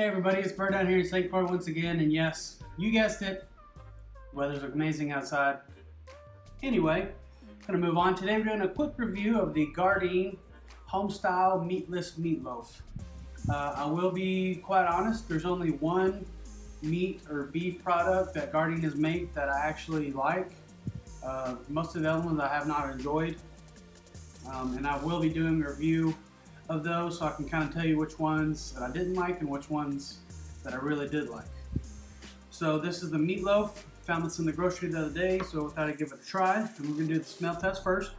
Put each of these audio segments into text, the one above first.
Hey everybody, it's Bird down here in St. Croix once again, and yes, you guessed it, weather's amazing outside. Anyway, gonna move on. Today we're doing a quick review of the Gardein Homestyle Meatless Meatloaf. Uh, I will be quite honest, there's only one meat or beef product that Gardein has made that I actually like. Uh, most of the other ones I have not enjoyed. Um, and I will be doing a review of those so I can kind of tell you which ones that I didn't like and which ones that I really did like. So this is the meatloaf. Found this in the grocery the other day, so I thought I'd give it a try. And we're gonna do the smell test first.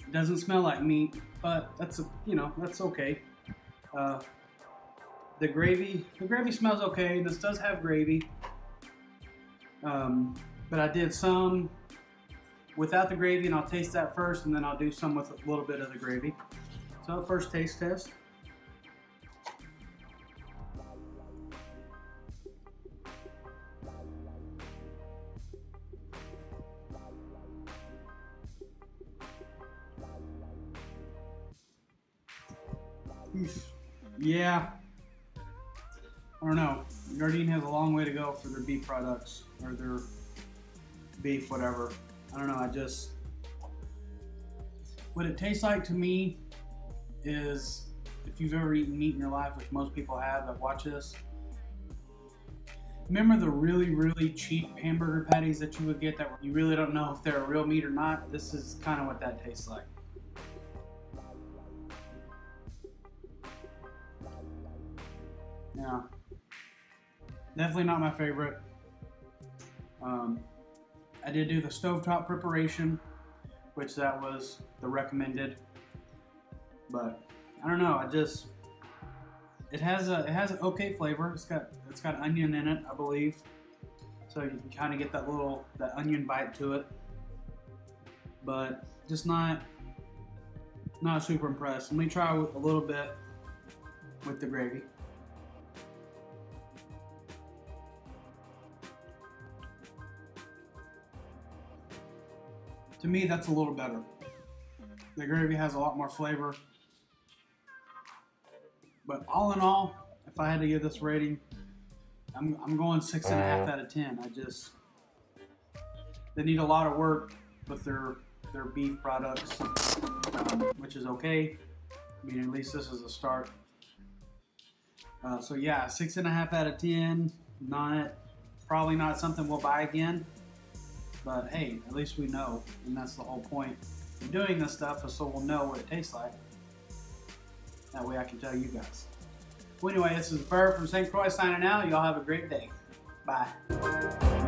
It doesn't smell like meat, but that's a, you know that's okay. Uh, the gravy, the gravy smells okay. This does have gravy, um, but I did some without the gravy and I'll taste that first and then I'll do some with a little bit of the gravy. So first taste test. Yeah, I don't know. Has a long way to go for their beef products or their beef, whatever. I don't know, I just, what it tastes like to me is, if you've ever eaten meat in your life, which most people have that watch this, remember the really, really cheap hamburger patties that you would get that you really don't know if they're real meat or not? This is kind of what that tastes like. Yeah. Definitely not my favorite. Um, I did do the stovetop preparation, which that was the recommended. But I don't know. I just it has a it has an okay flavor. It's got it's got onion in it, I believe. So you can kind of get that little that onion bite to it. But just not not super impressed. Let me try a little bit with the gravy. To me, that's a little better. The gravy has a lot more flavor. But all in all, if I had to give this rating, I'm, I'm going six and a half out of ten. I just they need a lot of work with their their beef products, um, which is okay. I mean, at least this is a start. Uh, so yeah, six and a half out of ten. Not probably not something we'll buy again. But hey, at least we know, and that's the whole point of doing this stuff is so we'll know what it tastes like. That way I can tell you guys. Well, anyway, this is Bird from St. Croix signing out. Y'all have a great day. Bye.